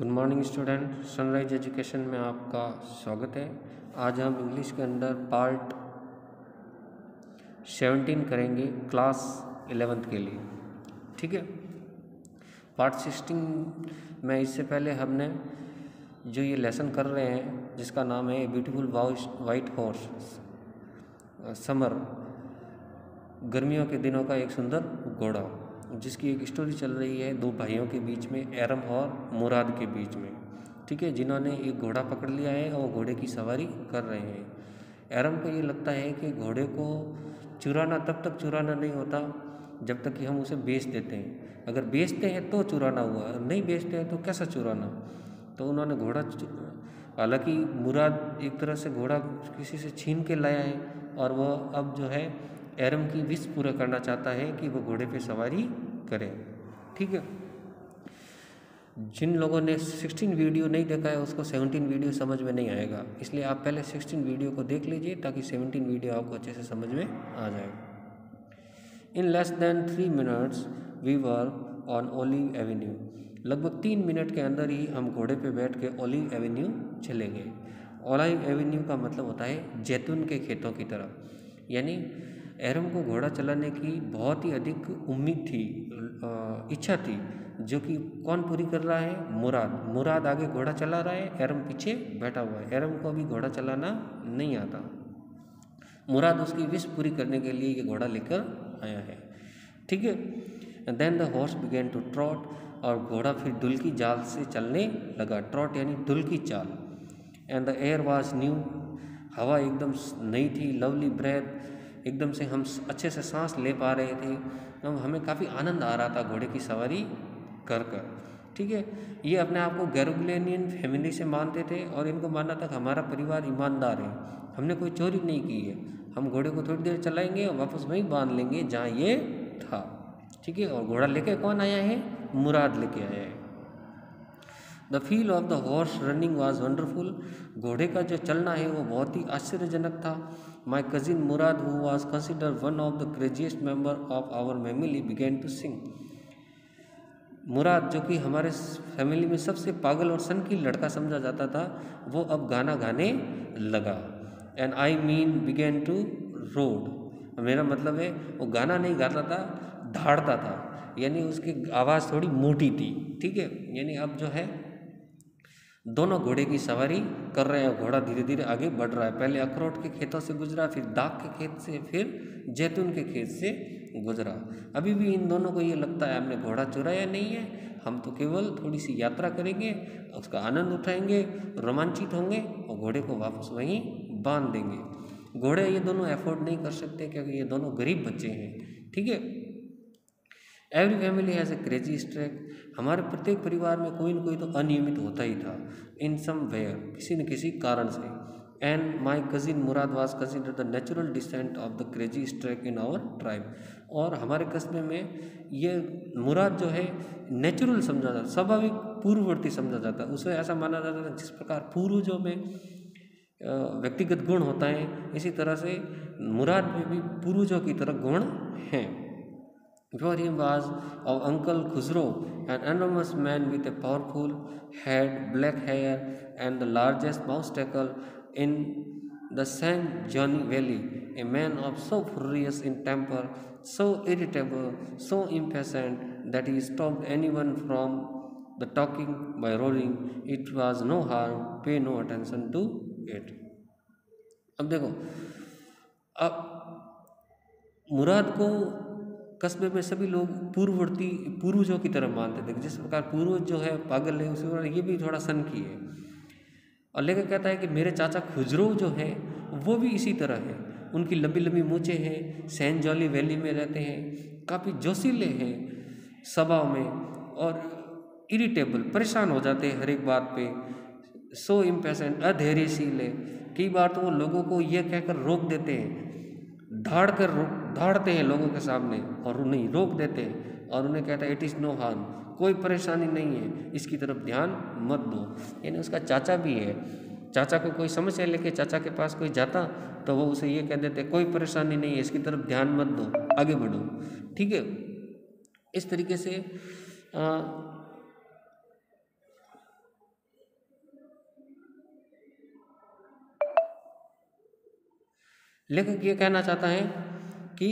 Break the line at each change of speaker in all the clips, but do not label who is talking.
Good morning student sunrise education में आपका स्वागत है। आज हम इंग्लिश के अंदर पार्ट 17 करेंगे क्लास 11th के लिए। ठीक है? पार्ट 16 में इससे पहले हमने जो ये लेसन कर रहे हैं, जिसका नाम है ब्यूटीफुल वाइट हॉर्स समर गर्मियों के दिनों का एक सुंदर घोड़ा। जिसकी एक स्टोरी चल रही है दो भाइयों के बीच में, एरम और मुराद के बीच में। ठीक है, जिन्होंने एक घोड़ा पकड़ लिया है और घोड़े की सवारी कर रहे हैं। एरम को ये लगता है कि घोड़े को चुराना, तब तक चुराना नहीं होता जब तक कि हम उसे बेच देते हैं। अगर बेचते हैं तो चुराना हुआ नहीं बेचते हैं तो कैसा चुराना? तो उन्होंने घोड़ा हालाँकि मुराद एक तरह से घोड़ा किसी से छीन के लाया है और वह अब जो है एरम की विश पूरा करना चाहता है कि वो घोड़े पे सवारी करे। ठीक है? जिन लोगों ने 16 वीडियो नहीं देखा है, उसको 17 वीडियो समझ में नहीं आएगा। इसलिए आप पहले 16 वीडियो को देख लीजिए, ताकि 17 वीडियो आपको अच्छे से समझ में आ जाए। In less than three minutes we were on olive avenue लगभग तीन मिनट के अंदर ही हम घोड़े पे बैठ के ओलिव एवेन्यू चले गए ओलिव एवेन्यू का मतलब होता है जैतून के खेतों की तरफ़ यानी एरम को घोड़ा चलाने की बहुत ही अधिक उम्मीद थी इच्छा थी, जो कि कौन पूरी कर रहा है? मुराद। मुराद आगे घोड़ा चला रहा है, एरम पीछे बैठा हुआ है। एरम को अभी घोड़ा चलाना नहीं आता। मुराद उसकी विश पूरी करने के लिए ये घोड़ा लेकर आया है। ठीक है? Then the horse began to trot और घोड़ा फिर दुल की जाल से चलने लगा। ट्रॉट यानी दुल की चाल। And the air was new हवा एकदम नई थी। लवली ब्रेथ एकदम से हम अच्छे से सांस ले पा रहे थे तो हमें काफ़ी आनंद आ रहा था घोड़े की सवारी कर कर, ठीक है? ये अपने आप को गैरोग्लेनियन फैमिली से मानते थे और इनको मानना था कि हमारा परिवार ईमानदार है, हमने कोई चोरी नहीं की है, हम घोड़े को थोड़ी देर चलाएँगे और वापस वहीं बाँध लेंगे जहाँ ये था, ठीक है? और घोड़ा लेके कौन आया है? मुराद लेके आया है। The feel of the horse running was wonderful घोड़े का जो चलना है वो बहुत ही आश्चर्यजनक था my cousin Murad who was consider one of the craziest member of our family began to sing Murad जो कि हमारे फैमिली में सबसे पागल और सन की लड़का समझा जाता था वो अब गाना गाने लगा and I mean began to roar मेरा मतलब है वो गाना नहीं गाता था धाड़ता था यानी उसकी आवाज़ थोड़ी मोटी थी ठीक है यानी अब जो है दोनों घोड़े की सवारी कर रहे हैं। घोड़ा धीरे धीरे आगे बढ़ रहा है। पहले अखरोट के खेतों से गुजरा, फिर दाग के खेत से, फिर जैतून के खेत से गुजरा। अभी भी इन दोनों को ये लगता है, हमने घोड़ा चुराया नहीं है, हम तो केवल थोड़ी सी यात्रा करेंगे, उसका आनंद उठाएँगे, रोमांचित होंगे और घोड़े को वापस वहीं बाँध देंगे। घोड़े ये दोनों एफोर्ड नहीं कर सकते क्योंकि ये दोनों गरीब बच्चे हैं। ठीक है? Every family has a crazy streak हमारे प्रत्येक परिवार में कोई ना कोई तो अनियमित होता ही था इन सम वेयर किसी न किसी कारण से। And my cousin Murad was consider the natural descent of the crazy streak in our tribe और हमारे कस्बे में ये मुराद जो है नेचुरल समझा जाता, स्वाभाविक पूर्ववर्ती समझा जाता। है उसे ऐसा माना जाता था जिस प्रकार पूर्वजों में व्यक्तिगत गुण होता है, इसी तरह से मुराद में भी पूर्वजों की तरह गुण हैं। Before him was our uncle Khusro, an enormous man with a powerful head, black hair, and the largest mouse-tackle in the San Johnny Valley, a man of so furious in temper, so irritable, so impatient that he stopped anyone from the talking by roaring. It was no harm, pay no attention to it. अब देखो अब मुराद को कस्बे में सभी लोग पूर्ववर्ती पूर्वजों की तरह मानते थे जिस प्रकार पूर्वज जो है पागल है, उसी प्रकार ये भी थोड़ा सन की है। और लेकर कहता है कि मेरे चाचा खुजरो जो है, वो भी इसी तरह है। उनकी लंबी लंबी मूँचे हैं, सैन जॉली वैली में रहते हैं, काफ़ी जोशीले हैं स्वभाव में और इरिटेबल, परेशान हो जाते हैं हर एक बात पे। सो इम्पेशेंट अधैर्यशील है। कई बार तो वो लोगों को ये कहकर रोक देते हैं धाड़ कर धाड़ते हैं लोगों के सामने और उन्हें रोक देते हैं और उन्हें कहता है इट इज़ नो हार्म कोई परेशानी नहीं है। इसकी तरफ़ ध्यान मत दो। यानी उसका चाचा भी है। चाचा को कोई समस्या लेके चाचा के पास कोई जाता तो वो उसे ये कह देते कोई परेशानी नहीं है। इसकी तरफ़ ध्यान मत दो। आगे बढ़ो। ठीक है? इस तरीके से आ, लेखक ये कहना चाहता है कि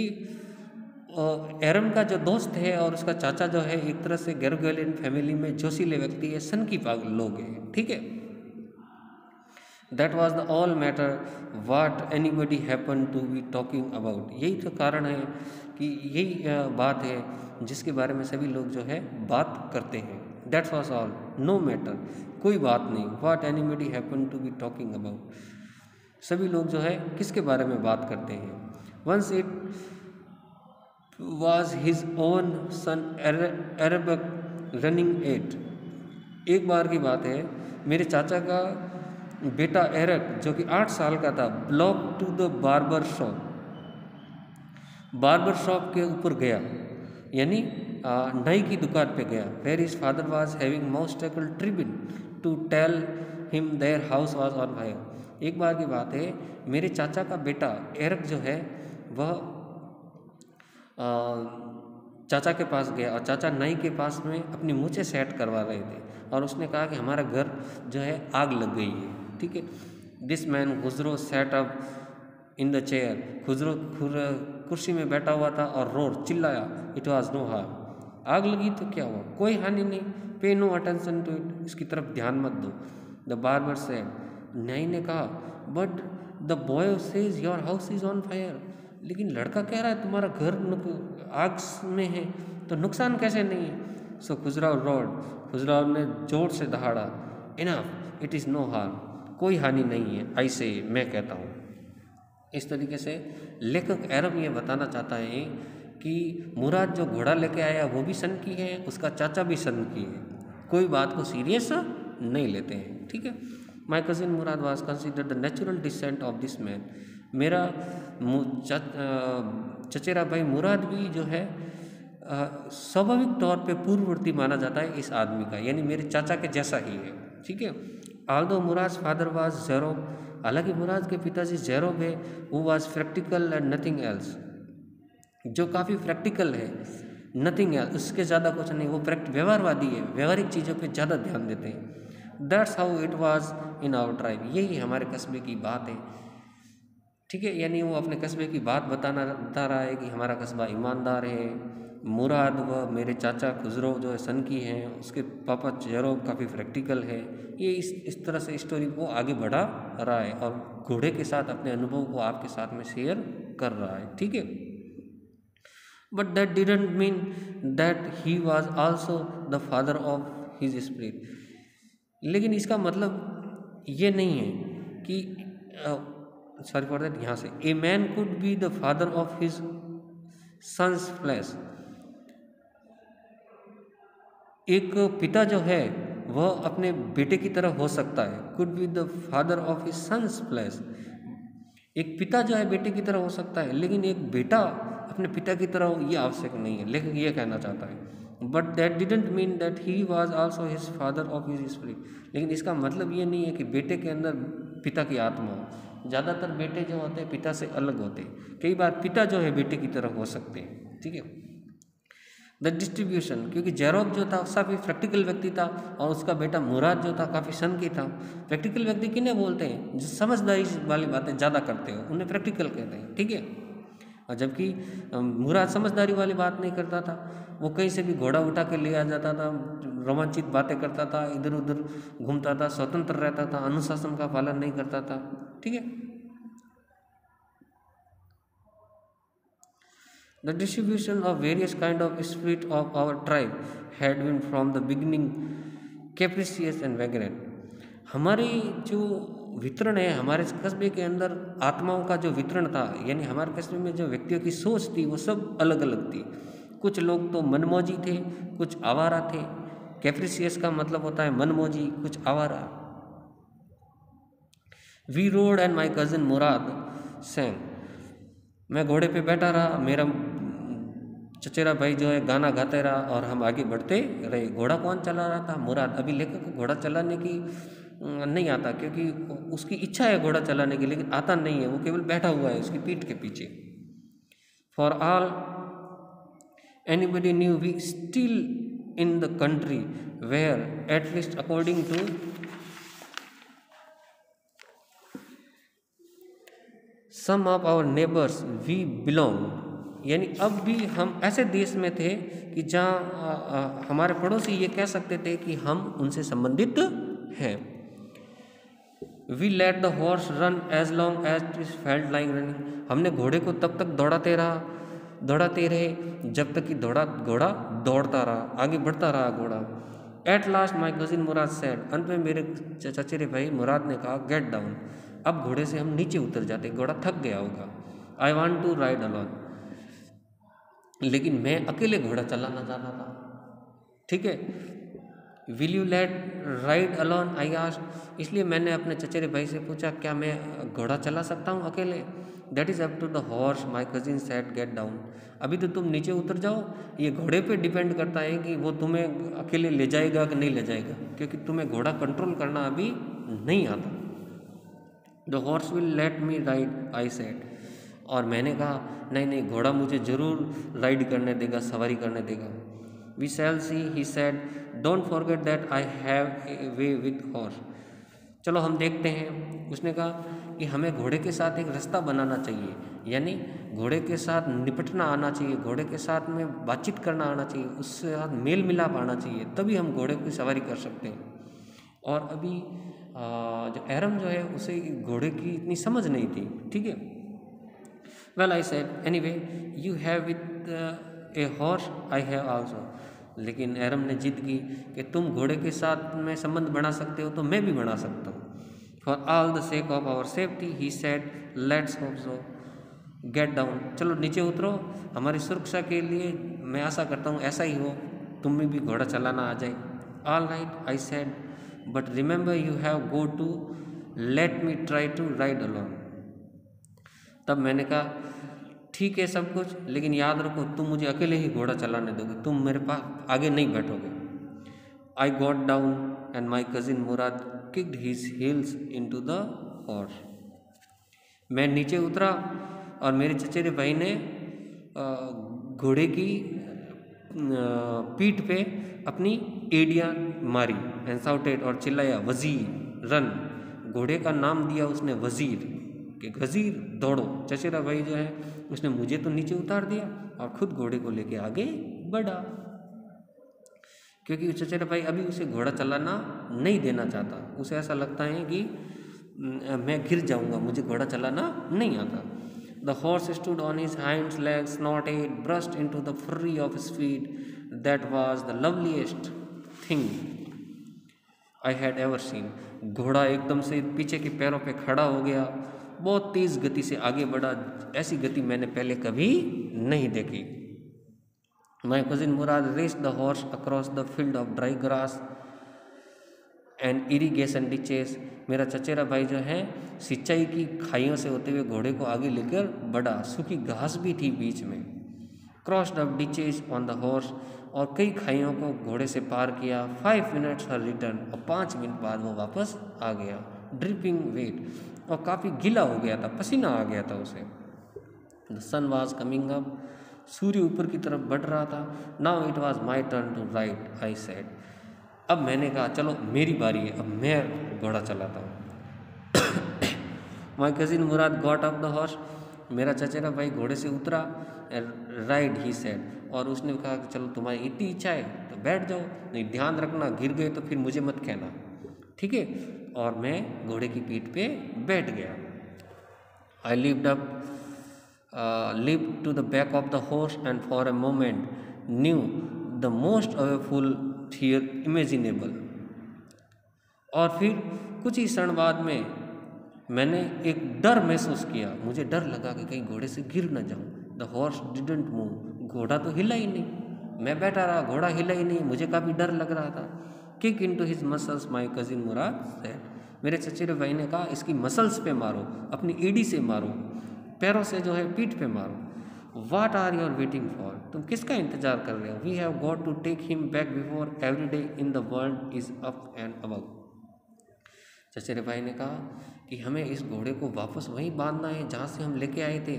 एरम का जो दोस्त है और उसका चाचा जो है, एक तरह से गैरगोलियन फैमिली में जोशीले व्यक्ति है, सन की लोग हैं, ठीक है? That was the all matter what anybody happen to be talking about यही तो कारण है कि यही बात है जिसके बारे में सभी लोग जो है बात करते हैं। That was all no matter कोई बात नहीं। What anybody happen to be talking about सभी लोग जो है किसके बारे में बात करते हैं? Once it was his own son Arak running eight एक बार की बात है, मेरे चाचा का बेटा एरक जो कि आठ साल का था block to the barber shop barber shop के ऊपर गया, यानी नई की दुकान पे गया where is father was having mustache trimmed to tell him their house was on fire एक बार की बात है, मेरे चाचा का बेटा एरक जो है वह चाचा के पास गया और चाचा नाई के पास में अपनी मुँचे सेट करवा रहे थे और उसने कहा कि हमारा घर जो है आग लग गई है। ठीक है? This man Khosrove sat up in the chair Khosrove कुर्सी में बैठा हुआ था और रोर चिल्लाया इट वॉज़ नो हार आग लगी तो क्या हुआ? कोई हानि नहीं। पे नो अटेंशन टू इट इसकी तरफ़ ध्यान मत दो। द बार सेड नाई ने कहा but the boy says your house is on fire लेकिन लड़का कह रहा है, तुम्हारा घर आग में है तो नुकसान कैसे नहीं है? सो खुजराव रॉड खुजराव ने ज़ोर से दहाड़ा enough it is no harm कोई हानि नहीं है. ऐसे मैं कहता हूँ। इस तरीके से लेखक एरम ये बताना चाहता है कि मुराद जो घोड़ा लेके आया, वो भी सन की है, उसका चाचा भी सन की है। कोई बात को सीरियस नहीं लेते हैं, ठीक है? My cousin Murad was consider the natural descent of this man मेरा चचेरा भाई मुराद भी जो है स्वाभाविक तौर पे पूर्ववर्ती माना जाता है इस आदमी का, यानी मेरे चाचा के जैसा ही है, ठीक है? आल दो मुराज फादर वाज जैरोब, हालाँकि मुराद के पिताजी जैरोब है, वो was practical and nothing else, जो काफ़ी प्रैक्टिकल है, नथिंग एल्स, उसके ज़्यादा कुछ नहीं, वो प्रैक्ट, व्यवहारवादी है, व्यवहारिक चीज़ों पे ज़्यादा ध्यान देते हैं। That's how it was in our tribe यही हमारे कस्बे की बात है। ठीक है, यानी वो अपने कस्बे की बात बताना, बता रहा है कि हमारा कस्बा ईमानदार है, मुराद व मेरे चाचा खुजरो जो है, सन की हैं, उसके पापा चेहरों काफ़ी प्रैक्टिकल है। ये इस इस तरह से स्टोरी को आगे बढ़ा रहा है और घोड़े के साथ अपने अनुभव को आपके साथ में शेयर कर रहा है, ठीक है? But that didn't mean that he was also the father of his spirit लेकिन इसका मतलब ये नहीं है कि सॉरी फॉर दैट यहाँ से a man could be the father of his son's flesh एक पिता जो है, वह अपने बेटे की तरह हो सकता है। Could be the father of his son's flesh एक पिता जो है, बेटे की तरह हो सकता है, लेकिन एक बेटा अपने पिता की तरह, ये आवश्यक नहीं है। लेकिन ये कहना चाहता है। But that didn't mean that he was also his father of his spirit लेकिन इसका मतलब ये नहीं है कि बेटे के अंदर पिता की आत्मा हो। ज़्यादातर बेटे जो होते हैं, पिता से अलग होते हैं। कई बार पिता जो है, बेटे की तरह हो सकते हैं, ठीक है? द डिस्ट्रीब्यूशन क्योंकि जेरोक जो था, काफ़ी प्रैक्टिकल व्यक्ति था और उसका बेटा मुराद जो था, काफ़ी सन की था। प्रैक्टिकल व्यक्ति किन्हें बोलते हैं? जो समझदारी वाली बातें ज़्यादा करते हो, उन्हें प्रैक्टिकल कहते हैं, ठीक है? और जबकि मुराद समझदारी वाली बात नहीं करता था। वो कहीं से भी घोड़ा उठा के ले आ जाता था, रोमांचित बातें करता था इधर उधर घूमता था, स्वतंत्र रहता था, अनुशासन का पालन नहीं करता था। ठीक है? The distribution of various kind of spirit of our tribe had been from the beginning capricious and vagrant हमारी जो वितरण है, हमारे कस्बे के अंदर आत्माओं का जो वितरण था, यानी हमारे कस्बे में जो व्यक्तियों की सोच थी, वो सब अलग अलग थी। कुछ लोग तो मनमोजी थे, कुछ आवारा थे। कैप्रिसियस का मतलब होता है मनमोजी, कुछ आवारा। We rode and my cousin Mourad sang मैं घोड़े पे बैठा रहा, मेरा चचेरा भाई जो है गाना गाते रहा और हम आगे बढ़ते रहे। घोड़ा कौन चला रहा था? मुराद। अभी लेखक घोड़ा चलाने की नहीं आता क्योंकि उसकी इच्छा है घोड़ा चलाने की लेकिन आता नहीं है, वो केवल बैठा हुआ है उसकी पीठ के पीछे। For all anybody knew we still in the country where at least according to some of our neighbours we belong यानी अब भी हम ऐसे देश में थे कि जहाँ हमारे पड़ोसी ये कह सकते थे कि हम उनसे संबंधित हैं। We let the horse run as long as is felt like running हमने घोड़े को तब तक दौड़ाते रहा, दौड़ाते रहे जब तक कि दौड़ा, घोड़ा दौड़ता रहा, आगे बढ़ता रहा घोड़ा। At last my cousin Mourad said अंत में मेरे चचेरे भाई मुराद ने कहा गेट डाउन अब घोड़े से हम नीचे उतर जाते, घोड़ा थक गया होगा। I want to ride alone लेकिन मैं अकेले घोड़ा चलाना चाहता था। ठीक है? Will you let ride alone I asked इसलिए मैंने अपने चचेरे भाई से पूछा, क्या मैं घोड़ा चला सकता हूँ अकेले? That is up to the horse my cousin said get down अभी तो तुम नीचे उतर जाओ। ये घोड़े पे डिपेंड करता है कि वो तुम्हें अकेले ले जाएगा कि नहीं ले जाएगा, क्योंकि तुम्हें घोड़ा कंट्रोल करना अभी नहीं आता। The horse will let me ride I said और मैंने कहा, नहीं नहीं, घोड़ा मुझे ज़रूर राइड करने देगा, सवारी करने देगा। We shall see he said don't forget that I have way with horse चलो हम देखते हैं। उसने कहा कि हमें घोड़े के साथ एक रास्ता बनाना चाहिए। यानी घोड़े के साथ निपटना आना चाहिए, घोड़े के साथ में बातचीत करना आना चाहिए, उससे साथ मेल मिलाप आना चाहिए, तभी हम घोड़े की सवारी कर सकते हैं। और अभी जो एरम जो है, उसे घोड़े की इतनी समझ नहीं थी। ठीक है? Well I said any way you have with a horse I have also लेकिन एरम ने जिद की कि तुम घोड़े के साथ में संबंध बना सकते हो तो मैं भी बना सकता हूँ। For all the sake of our safety he said let's hope get down चलो, नीचे उतरो, हमारी सुरक्षा के लिए मैं आशा करता हूँ ऐसा ही हो, तुम भी घोड़ा चलाना आ जाए। All right I said but remember you have go to let me try to ride alone तब मैंने कहा ठीक है सब कुछ, लेकिन याद रखो, तुम मुझे अकेले ही घोड़ा चलाने दोगे। तुम मेरे पास आगे नहीं बैठोगे। I got down and my cousin Mourad kicked his heels into the horse मैं नीचे उतरा और मेरे चचेरे भाई ने घोड़े की पीठ पे अपनी एडियाँ मारी एंड साउटेड और चिल्लाया, वज़ीर, रन। घोड़े का नाम दिया उसने, वज़ीर। कि गजीर दौड़ो। चचेरा भाई जो है, उसने मुझे तो नीचे उतार दिया और खुद घोड़े को लेके आगे बढ़ा। क्योंकि चचेरा भाई अभी उसे घोड़ा चलाना नहीं देना चाहता। उसे ऐसा लगता है कि मैं गिर जाऊँगा, मुझे घोड़ा चलाना नहीं आता। The horse stood on his hind legs not at burst into the free of speed that was the loveliest thing I had ever seen घोड़ा एकदम से पीछे के पैरों पे खड़ा हो गया। बहुत तेज़ गति से आगे बढ़ा, ऐसी गति मैंने पहले कभी नहीं देखी। My cousin Mourad race the horse across the field of dry grass and irrigation ditches मेरा चचेरा भाई जो है, सिंचाई की खाइयों से होते हुए घोड़े को आगे लेकर बढ़ा। सूखी घास भी थी बीच में। Cross the ditches on the horse और कई खाइयों को घोड़े से पार किया। फाइव मिनट्स हर रिटर्न और पाँच मिनट बाद वो वापस आ गया। ड्रिपिंग वेट और काफ़ी गीला हो गया था, पसीना आ गया था उसे। The sun was coming up सूर्य ऊपर की तरफ़ बढ़ रहा था। Now it was my turn to ride I said अब मैंने कहा, चलो, मेरी बारी है, अब मैं घोड़ा चलाता हूँ। My cousin Mourad got off the horse मेरा चचेरा भाई घोड़े से उतरा राइड ही सेड और उसने कहा कि, चलो, तुम्हारी इतनी इच्छा है तो बैठ जाओ, नहीं, ध्यान रखना, गिर गए तो फिर मुझे मत कहना। ठीक है? और मैं घोड़े की पीठ पे बैठ गया। I lived up live to the back of the horse and for a moment knew the most awful fear imaginable और फिर कुछ ही क्षण बाद में मैंने एक डर महसूस किया। मुझे डर लगा कि कहीं घोड़े से गिर ना जाऊँ। द हॉर्स डिडेंट मूव घोड़ा तो हिला ही नहीं। मैं बैठा रहा, घोड़ा हिला ही नहीं। मुझे काफ़ी डर लग रहा था। Kick into his muscles my cousin Mourad said मेरे चचेरे भाई ने कहा, इसकी मसल्स पे मारो, अपनी ईडी से मारो, पैरों से जो है पीठ पे मारो। What are your waiting for तुम किसका इंतज़ार कर रहे हो? We have got to take him back before every day in the world is up and above चचेरे भाई ने कहा कि हमें इस घोड़े को वापस वहीं बांधना है जहाँ से हम लेके आए थे।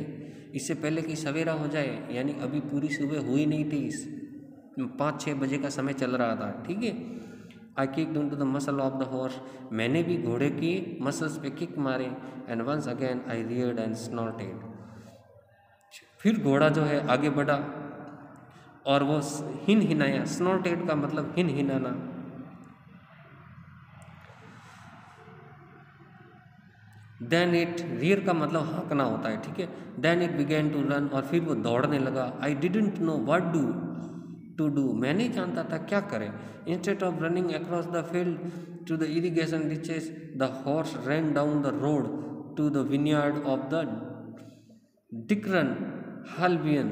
इससे पहले कि सवेरा हो जाए, यानी अभी पूरी सुबह हुई नहीं थी इस पाँच छः बजे का समय चल रहा था, ठीक है? Kick down to the muscle of the horse मैंने भी घोड़े की मसल्स पे किक मारे and once again I reared and snorted फिर घोड़ा जो है आगे बढ़ा और वो हिन हिनाया स्नॉटेड का मतलब हिन हिनाना देन इट रियर का मतलब हाँकना होता है, ठीक है? Then it began to run और फिर वो दौड़ने लगा। I didn't know what do to do मैं नहीं जानता था क्या करें। Instead of running across the field to the irrigation ditches the horse run down the road to the vineyard of the Dikran Halabian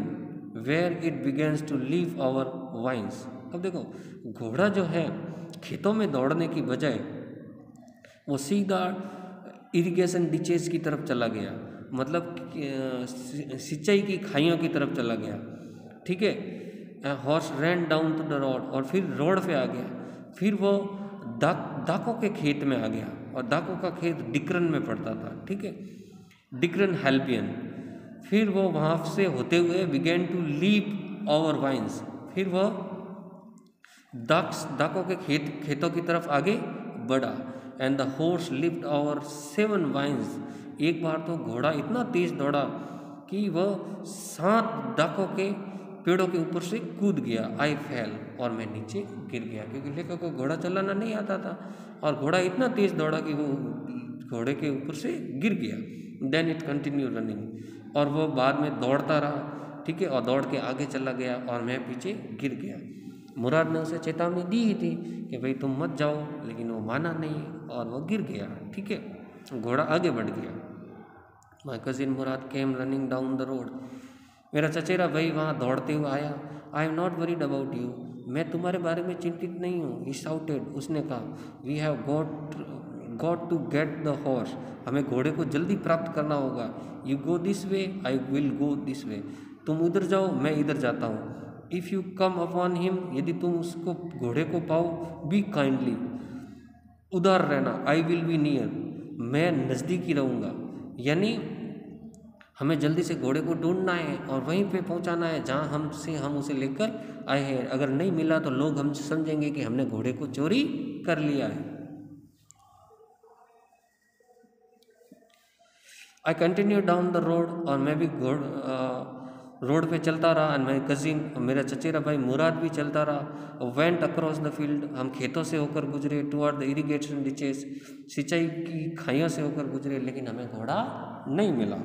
where it begins to leave our vines अब देखो, घोड़ा जो है, खेतों में दौड़ने की बजाय, वो सीधा इरिगेशन डिचेज की तरफ़ चला गया। मतलब सिंचाई की खाइयों की तरफ़ चला गया। ठीक है? Horse ran down to the road और फिर रोड पे आ गया। फिर वो दाक दाकों के खेत में आ गया और दाकों का खेत डिकरन में पड़ता था, ठीक है? डिकरन हेल्पियन। फिर वो वहाँ से होते हुए began to leave over vines फिर वो दाक्स, दाकों के खेत, खेतों की तरफ़ आगे बढ़ा and the horse lift over seven vines एक बार तो घोड़ा इतना तेज दौड़ा कि वह सात डाकों के पेड़ों के ऊपर से कूद गया आई फेल और मैं नीचे गिर गया, क्योंकि लेखक को घोड़ा चलाना नहीं आता था और घोड़ा इतना तेज दौड़ा कि वो घोड़े के ऊपर से गिर गया। देन इट कंटिन्यू रनिंग और वो बाद में दौड़ता रहा, ठीक है, और दौड़ के आगे चला गया और मैं पीछे गिर गया। मुराद ने उसे चेतावनी दी ही थी कि भाई तुम मत जाओ, लेकिन वो माना नहीं और वो गिर गया, ठीक है, घोड़ा आगे बढ़ गया। My cousin Mourad came running down the road मेरा चचेरा भाई वहाँ दौड़ते हुए आया I am not worried about you मैं तुम्हारे बारे में चिंतित नहीं हूँ. ही शाउटेड उसने कहा we have got got to get the horse हमें घोड़े को जल्दी प्राप्त करना होगा. You go this way I will go this way तुम उधर जाओ, मैं इधर जाता हूँ. If you come upon him यदि तुम उसको, घोड़े को पाओ बी काइंडली उदार रहना आई विल बी नियर मैं नज़दीक ही रहूँगा. यानी हमें जल्दी से घोड़े को ढूंढना है और वहीं पे पहुंचाना है, जहाँ हमसे हम उसे लेकर आए हैं। अगर नहीं मिला तो लोग हम समझेंगे कि हमने घोड़े को चोरी कर लिया है। I continue down the road और मैं भी घोड़ रोड पे चलता रहा एंड माई कज़िन मेरा चचेरा भाई मुराद भी चलता रहा। वेंट अक्रॉस द फ़ील्ड हम खेतों से होकर गुजरे टुवर्ड द इरीगेशन डिचेस सिंचाई की खाइयों से होकर गुजरे, लेकिन हमें घोड़ा नहीं मिला।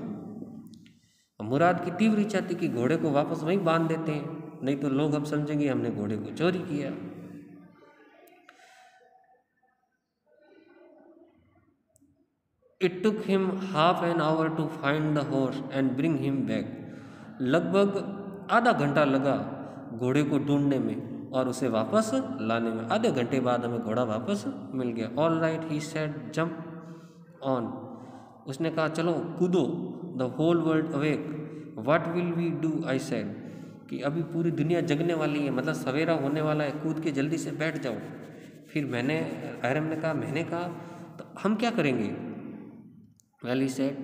मुराद की तीव्र इच्छा थी कि घोड़े को वापस वहीं बाँध देते हैं। नहीं तो लोग अब समझेंगे हमने घोड़े को चोरी किया। It took him half an hour to find the horse and bring him back लगभग आधा घंटा लगा घोड़े को ढूँढने में और उसे वापस लाने में। आधे घंटे बाद हमें घोड़ा वापस मिल गया। All right he said jump on उसने कहा, चलो, कूदो। The whole world awake what will we do I said कि अभी पूरी दुनिया जगने वाली है मतलब सवेरा होने वाला है, कूद के जल्दी से बैठ जाओ। फिर मैंने आयरम ने कहा, मैंने कहा तो हम क्या करेंगे? वेल ही सेड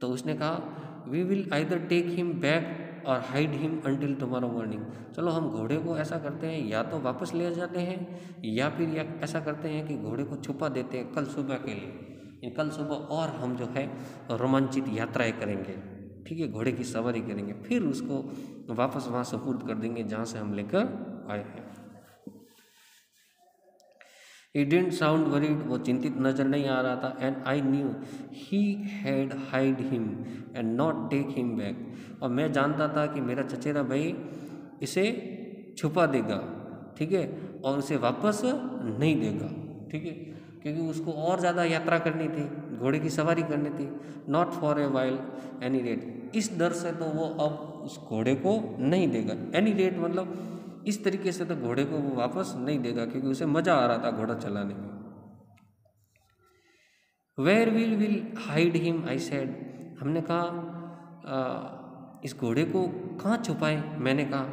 तो उसने कहा we will either take him back or hide him until tomorrow morning चलो, हम घोड़े को ऐसा करते हैं, या तो वापस ले जाते हैं, या फिर या ऐसा करते हैं कि घोड़े को छुपा देते हैं कल सुबह के लिए। कल सुबह और हम जो है रोमांचित यात्राएँ करेंगे। ठीक है, घोड़े की सवारी करेंगे, फिर उसको वापस वहाँ सपूर्द कर देंगे जहाँ से हम लेकर आए हैं। ही डेंट साउंड वरीड वो चिंतित नज़र नहीं आ रहा था and I knew he had hide him and not take him back और मैं जानता था कि मेरा चचेरा भाई इसे छुपा देगा, ठीक है, और उसे वापस नहीं देगा, ठीक है। क्योंकि उसको और ज़्यादा यात्रा करनी थी, घोड़े की सवारी करनी थी not for a while any rate इस डर से तो वो अब उस घोड़े को नहीं देगा. एनी रेट मतलब इस तरीके से तो घोड़े को वो वापस नहीं देगा क्योंकि उसे मज़ा आ रहा था घोड़ा चलाने में. Where will will hide him I said हमने कहा इस घोड़े को कहाँ छुपाए? मैंने कहा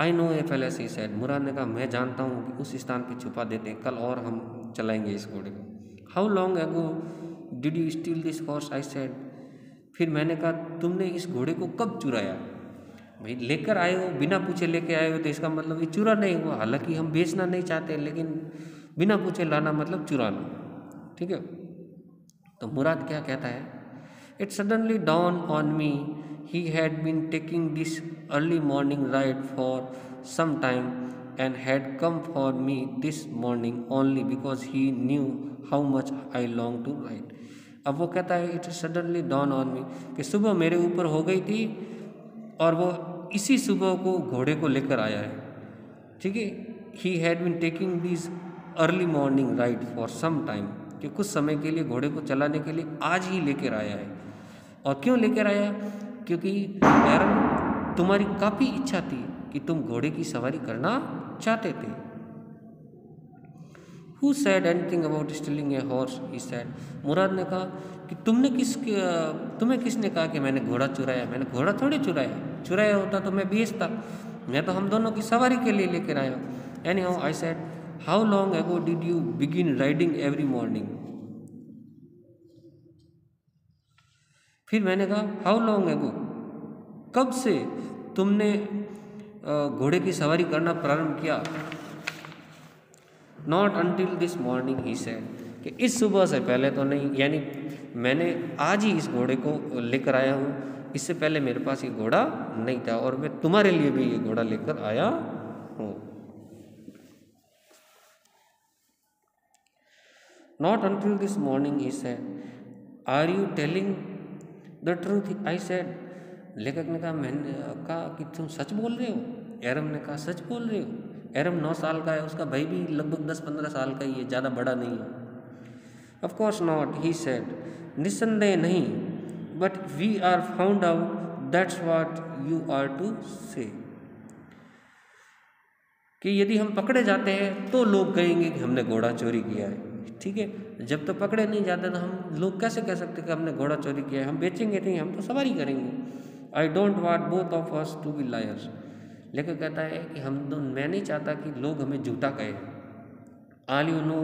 आई नो ए पहले से सेड मुराद ने कहा, मैं जानता हूँ कि उस स्थान पर छुपा देते कल और हम चलाएँगे इस घोड़े को। How long ago did you steal this horse I said फिर मैंने कहा, तुमने इस घोड़े को कब चुराया? भाई, लेकर आए हो, बिना पूछे लेके आए हो तो इसका मतलब ये चुरा नहीं हुआ। हालाँकि हम बेचना नहीं चाहते, लेकिन बिना पूछे लाना मतलब चुराना ठीक है? तो मुराद क्या कहता है? It suddenly down on me he had been taking this early morning ride for some time and had come for me this morning only because he knew how much I long to ride अब वो कहता है it suddenly dawn on me कि सुबह मेरे ऊपर हो गई थी और वो इसी सुबह को घोड़े को लेकर आया है। ठीक है? He had been taking this early morning ride for some time कि कुछ समय के लिए घोड़े को चलाने के लिए आज ही लेकर आया है। और क्यों लेकर आया? क्योंकि एरन तुम्हारी काफ़ी इच्छा थी कि तुम घोड़े की सवारी करना चाहते थे। Who said anything about stealing a horse he said Mourad ने कहा कि तुमने किस तुम्हें किसने कहा कि मैंने घोड़ा चुराया? मैंने घोड़ा थोड़ी चुराया। चुराया होता तो मैं बेचता। मैं तो हम दोनों की सवारी के लिए लेकर आया। Anyhow I said how long ago did you begin riding every morning फिर मैंने कहा हाउ लॉन्ग एगो कब से तुमने घोड़े की सवारी करना प्रारंभ किया। Not until this morning he said कि इस सुबह से पहले तो नहीं, यानी मैंने आज ही इस घोड़े को लेकर आया हूँ। इससे पहले मेरे पास ये घोड़ा नहीं था और मैं तुम्हारे लिए भी ये घोड़ा लेकर आया हूँ। Not until this morning he said are you telling the truth I said लेखक ने कहा, मैंने कहा कि तुम सच बोल रहे हो? एरम ने कहा, सच बोल रहे हो? एरम नौ साल का है, उसका भाई भी लगभग दस पंद्रह साल का ही है, ज़्यादा बड़ा नहीं है। ऑफकोर्स नॉट ही सेड निस्संदेह नहीं but we are found out that's what you are to say कि यदि हम पकड़े जाते हैं तो लोग कहेंगे कि हमने घोड़ा चोरी किया है। ठीक है? जब तो पकड़े नहीं जाते तो हम लोग कैसे कह सकते कि हमने घोड़ा चोरी किया है? हम बेचेंगे नहीं हम तो सवारी करेंगे। I don't want both of us to be liars लेकिन कहता है कि हम तो मैं नहीं चाहता कि लोग हमें झूठा कहें। All you know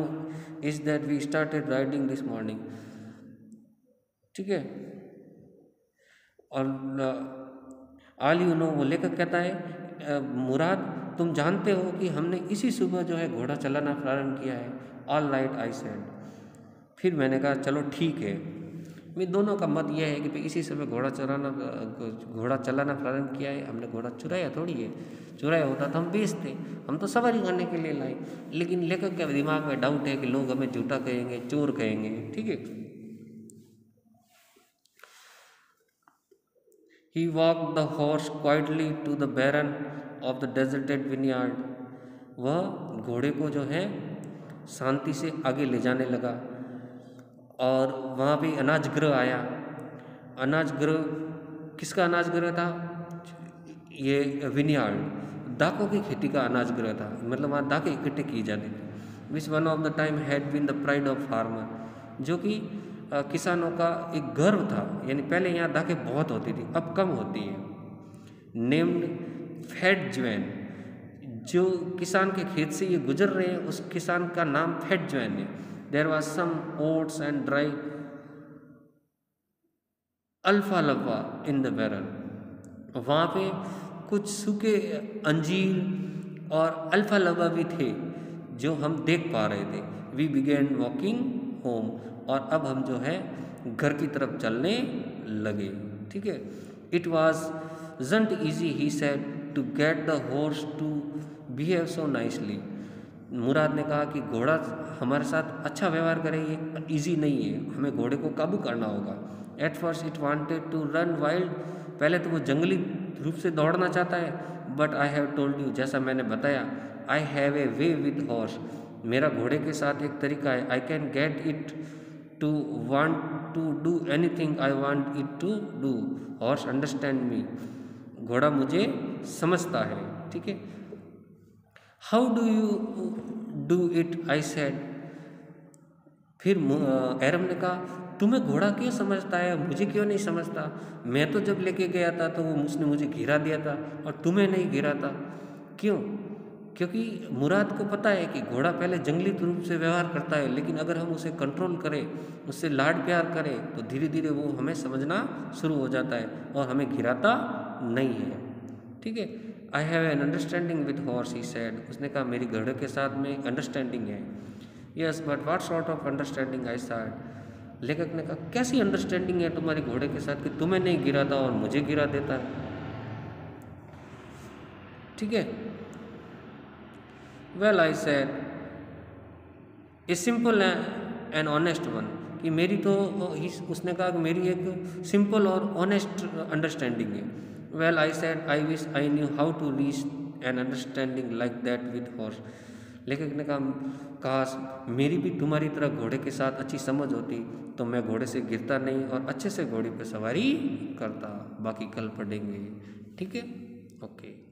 is that we started riding this morning ठीक है? और आल यू नो वो लेखक कहता है मुराद, तुम जानते हो कि हमने इसी सुबह जो है घोड़ा चलाना प्रारंभ किया है। ऑल राइट आई सेड फिर मैंने कहा, चलो ठीक है। मैं दोनों का मत यह है कि भाई इसी समय घोड़ा चलाना घोड़ा चलाना प्रारंभ किया है, हमने घोड़ा चुराया थोड़ी है। चुराया होता तो हम बेचते, हम तो सवारी करने के लिए लाए। लेकिन लेखक के दिमाग में डाउट है कि लोग हमें झूठा कहेंगे, चोर कहेंगे, ठीक है? He walk the horse quietly to the barn of the deserted vineyard वह घोड़े को जो है शांति से आगे ले जाने लगा। और वहाँ पे अनाज ग्रह आया। अनाज ग्रह, किसका अनाज ग्रह था? ये विनयार्ड दाकों की खेती का अनाज ग्रह था। मतलब वहाँ दाके इकट्ठे किए जाते थे। Which one of the time had been the pride of farmer जो कि किसानों का एक गर्व था। यानी पहले यहाँ दाके बहुत होती थी, अब कम होती है। नेम्ड फैट ज्वैन जो किसान के खेत से ये गुजर रहे हैं, उस किसान का नाम फैट ज्वैन है। There was some oats and dry alpha लफा इन द बैरल वहाँ पे कुछ सूखे अंजीर और अल्फ़ा लवा भी थे जो हम देख पा रहे थे। वी बिगेन वॉकिंग होम और अब हम जो है घर की तरफ़ चलने लगे। ठीक है? It wasn't easy he said to get the horse to behave so nicely Mourad ने कहा कि घोड़ा हमारे साथ अच्छा व्यवहार करे, ये ईजी नहीं है। हमें घोड़े को काबू करना होगा। At first it wanted to run wild पहले तो वो जंगली रूप से दौड़ना चाहता है। But I have told you जैसा मैंने बताया I have a way with horse मेरा घोड़े के साथ एक तरीका है। I can get it to want to do anything I want it to do horse understand me घोड़ा मुझे समझता है। ठीक है? How do you do it I said फिर एरम ने कहा, तुम्हें घोड़ा क्यों समझता है? मुझे क्यों नहीं समझता? मैं तो जब लेके गया था तो वो उसने मुझे घिरा दिया था और तुम्हें नहीं घिरा था। क्यों? क्योंकि मुराद को पता है कि घोड़ा पहले जंगली रूप से व्यवहार करता है, लेकिन अगर हम उसे कंट्रोल करें, उससे लाड प्यार करें तो धीरे धीरे वो हमें समझना शुरू हो जाता है और हमें घिराता नहीं है। ठीक है? I have an understanding with horse he said उसने कहा, मेरी घोड़े के साथ में अंडरस्टैंडिंग है। Yes but what sort of understanding I said लेखक ने कहा, कैसी अंडरस्टैंडिंग है तुम्हारे घोड़े के साथ कि तुम्हें नहीं गिरा था और मुझे गिरा देता? है ठीक है? Well I said a simple and honest one कि मेरी तो उसने कहा कि मेरी एक सिंपल और ऑनेस्ट अंडरस्टैंडिंग है। Well I said, I wish I knew how to reach an understanding like that with horse लेखक ने कहा काश मेरी भी तुम्हारी तरह घोड़े के साथ अच्छी समझ होती तो मैं घोड़े से गिरता नहीं और अच्छे से घोड़े पर सवारी करता बाकी कल पढ़ेंगे। ठीक है? ओके।